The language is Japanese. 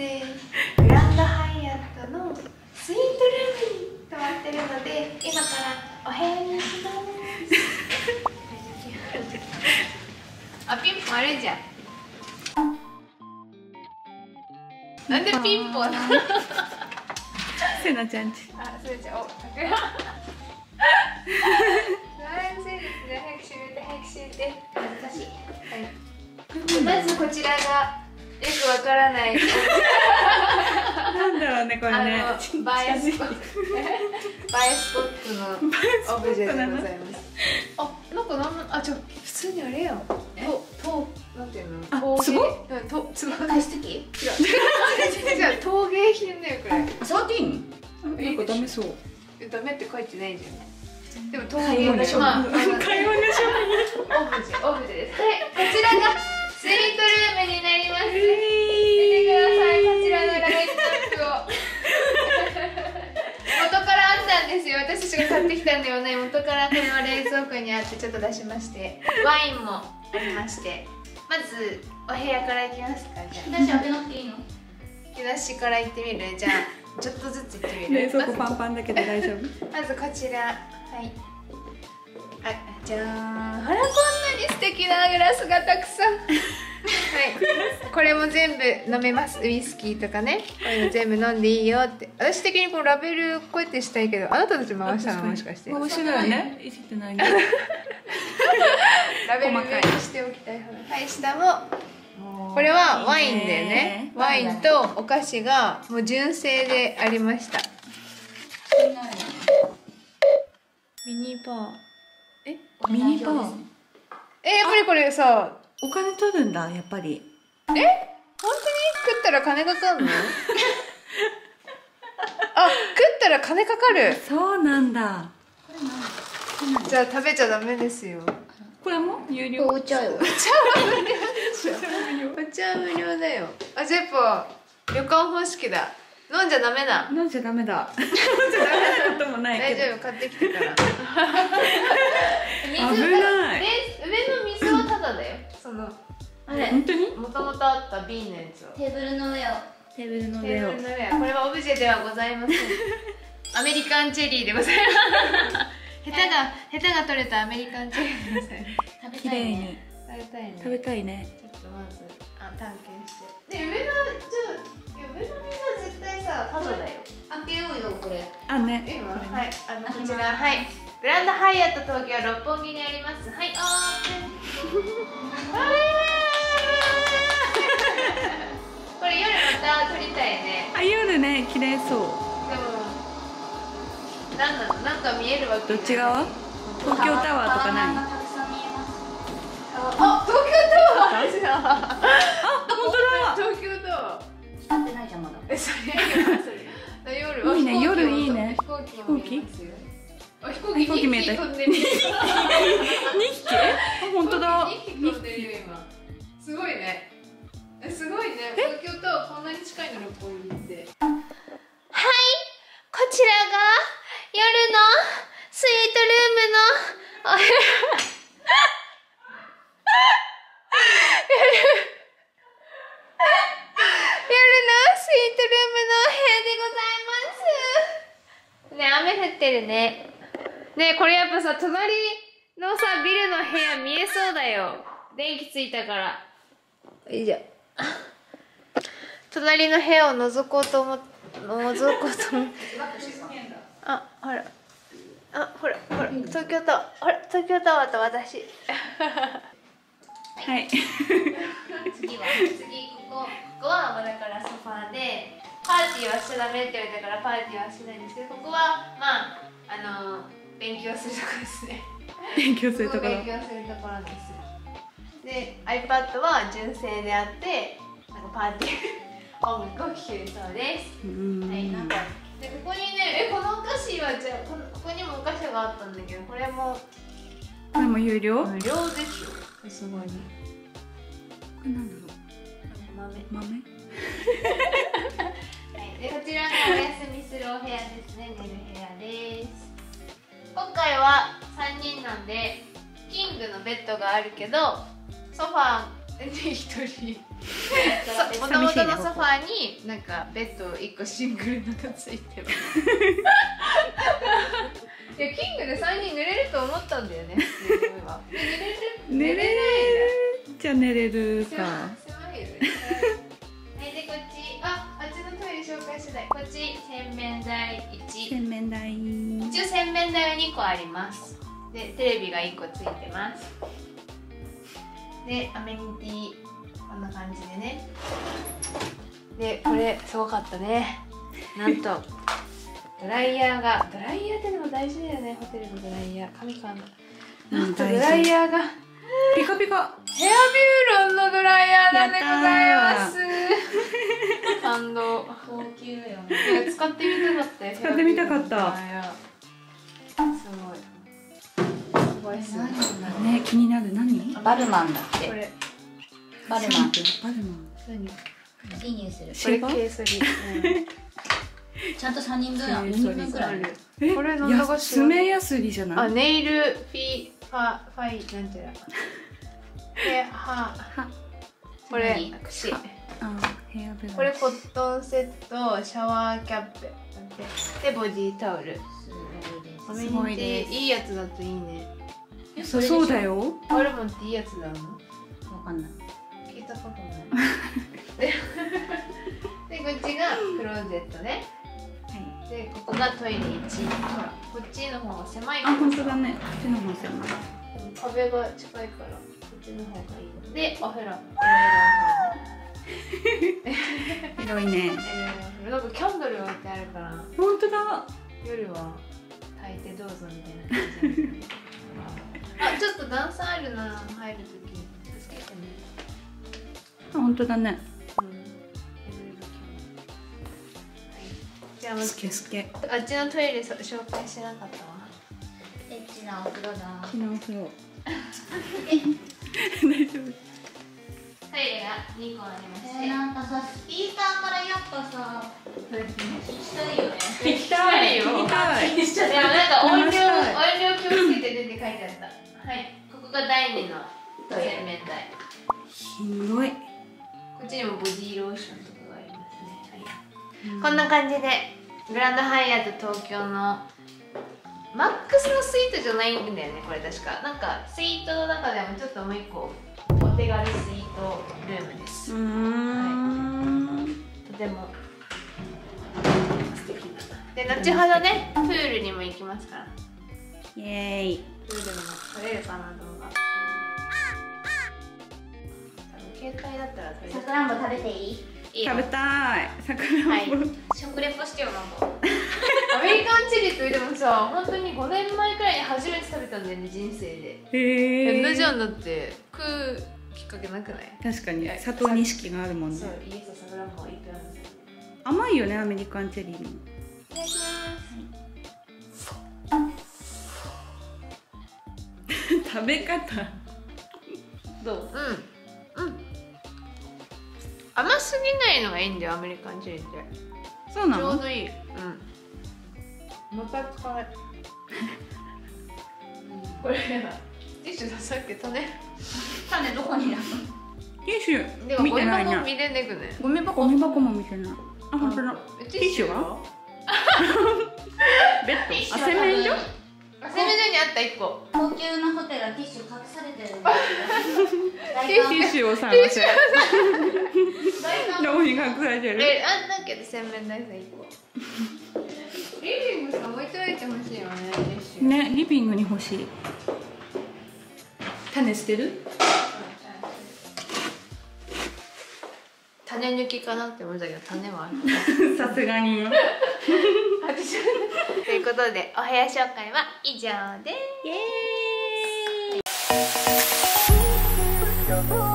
ねグランドハイアットのスイートルームに泊まってるので今からお部屋に行きますあピンポンあるじゃんなんでピンポンなの？せなちゃんちあ、それじゃお、素晴らしいですね。早く閉めて、早く閉めて。難しい。はい。まずこちらがよくわからない。なんだろうねこれあの、ね映えスポット。映えスポットのオブジェでございます。あ、なんかなんあ、ちょ、普通にあれやん。と、と、なんていうの？あ陶芸？うん、と、つぼ。加湿器違う。じゃあ陶芸品だよ、これ。触っていいのなんかダメそうえダメって書いてないじゃん。でも陶会話の商品まあ、あの商品オブジェ、オブジェです。はい、こちらがスイートルームになります。見てください、こちらのライトアップを。元からあったんですよ。私たちが買ってきたんだよね。元からこれは冷蔵庫にあってちょっと出しまして、ワインもありまして。まずお部屋から行きますか。じゃあ、私開けなくていいの？引き出しから行ってみる？じゃあ。ちょっとずつ行ってみる？冷蔵庫パンパンだけど大丈夫？まずこちらはいあじゃーんほらこんなに素敵なグラスがたくさんはいこれも全部飲めます。ウイスキーとかね。こういうの全部飲んでいいよって。私的にこのラベルこうやってしたいけどあなたたち回したのもしかして。面白いね。いじってないね。ラベル上にしておきたいはい下も。これはワインだよね。ワインとお菓子がもう純正でありました。ミニバー。え？ミニバー。えやっぱりこれさお金取るんだやっぱり。本当に食ったら金かかるの？あ食ったら金かかる。そうなんだ。じゃあ食べちゃダメですよ。これも有料？お茶よお茶は無料。でしょお茶は無料だよ。あじゃあやっぱ旅館方式だ。飲んじゃダメだ。飲んじゃダメだ。飲んじゃダメなこともない大けど。丈夫買ってきてから。水 危ないで上の水はタダだよそのあれ？本当に？もともとあった瓶のやつを。テーブルの上を。テーブルのテ上を。ーブルの上。これはオブジェではございません。アメリカンチェリーでございます。ヘタがヘタが取れたアメリカンチェリーでございます。食べたいね。食べたいね。食べたいね。ちょっとまずあ探検して。で上のちょいや上の水は絶対さタダだよ。開けようよこれ。あね。今これね。はい。あのこちら。はい。グランドハイアット東京六本木にあります。はい。オー。プンこれ夜また撮りたいね。あ夜ね綺麗そう。でもなんなの？なんか見えるわけ？どっち側？東京タワーとかない？あ東京タワー。あるじゃんあ本当だ。東京タワー。光ってないじゃんまだ。えそれ？そ れ夜いいねあ飛行機も夜いいね。飛行機飛行機飛行機見えた。2機飛んでる。2匹？あ本当だ。2機飛んでるよ今。すごいね。えすごいね。東京タワーこんなに近いの六本木って。はい。こちらが夜のスイートルームのお部屋夜のスイートルームのお部屋でございます。ね雨降ってるねねこれやっぱさ隣のさビルの部屋見えそうだよ。電気ついたから。いいじゃん。隣の部屋を覗こうと思っ覗こうと思って。あほら。あほらほら。東京タワー。ほら東京タワーと私。はい。次は次ここここはまあだからソファーでパーティーはしちゃダメって言われたからパーティーはしないんですけどここはまああの勉強するところですね。勉強するところ。勉強するところです。で iPad は純正であってなんかパーティー 音楽を聴けるそうです。はい、なんかでここにねえこのお菓子はじゃあこのここにもお菓子があったんだけどこれもこれも有料？無料ですよ。すごいね。これなんだろ豆う豆。はい、でこちらがお休みするお部屋ですね寝る部屋は3人なんでキングのベッドがあるけどソファーに1人。もともとのソファーになんかベッド1個シングルのがついてる。いやキングで3人寝れると思ったんだよね 寝れる？寝れる。じゃあ寝れる狭か狭いよね介してないこっち洗面台1洗面台。一応洗面台は2個あります。でテレビが1個ついてます。でアメニティこんな感じでね。でこれすごかったね。なんとドライヤーがドライヤーってでも大事だよね。ホテルのドライヤー。神かな。なんとドライヤーが。ピカピカヘアビューロンのドライヤーなんでございます感動高級よいや使って使ってみたかった。すごい。すごいねね気になる。何？バルマンだって。これ。バルマン。バルマン。いい匂いするれケーソリちゃんと3人分そう4人分くらいこれなんだか爪やすりじゃない？あネイルフィファファイなんていうの？ヘアはこれ何？櫛これコットンセットシャワーキャップでボディタオル。すごいでいいいやつだといいね。そうそうだよ。ホルモンっていいやつだの？わかんない。聞いたことない。ででこっちがクローゼットね。はい。でここがトイレ1ほらこっちの方が狭いあ本当だね。こっちの方狭い。壁が近いからこっちの方がいい。でお風呂広いね。えーなんかキャンドル置いてあるから本当だ。夜は炊いてどうぞみたいな感じで あちょっと段差あるな入るとき。助けてね。あ本当だねじゃあすけすけあっちのトイレそ紹介してなかったわ。エッチなお風呂だ。昨日風呂。大丈夫トイレが2個ありまして、えー、なんかさスピーカーからやっぱさ聞きたい。よ ね聞きたい。よ聞きたい。でもなんか音量音量気をつけて出て書いてあった。はい。ここが第2の洗面台。広い。こっちにもボディーローションとかがありますね、はい、こんな感じでグランドハイアット東京のマックスのスイートじゃないんだよねこれ確か。なんかスイートの中でもちょっともう一個お手軽スイートルームです。うーん。とても。素敵。なで後ほどねプールにも行きますから。イエーイ。プールでも撮れるかな動画携帯だったら撮れる。さくらんぼ食べていい？いいよ。食べたい。桜んぼ、はい。食レポしてよママアメリカンチリってでもさ本当に5年前くらいに初めて食べたんだよね人生で。へえ同じゃんだって。食うきっかけなくない？確かに砂糖錦があるもんそうねイエスさくらんぼいくらの甘いよねアメリカンチェリーもお願いし食べ方。どう？うん。うん。甘すぎないのがいいんだよアメリカンチリって。そうなの？ちょうどいい。うん。また使え。これティッシュださっき種種どこにあるティッシュ見てないな。箱見れねくね。ゴミ箱。ゴミ箱も見てない。あ本当だ。ティッシュは？ベッド？あ洗面所？あ洗面所にあった1個。高級なホテルはティッシュ隠されてる ティ観ッシュを探せどこに隠されてる？えあんだけど洗面台さ1個。リビングさ置いといてほしいよねティッシュ。ねリビングに欲しい。種捨てる？種抜きかなって思ったけど種はある さすがに ということでお部屋紹介は以上です。イエーイ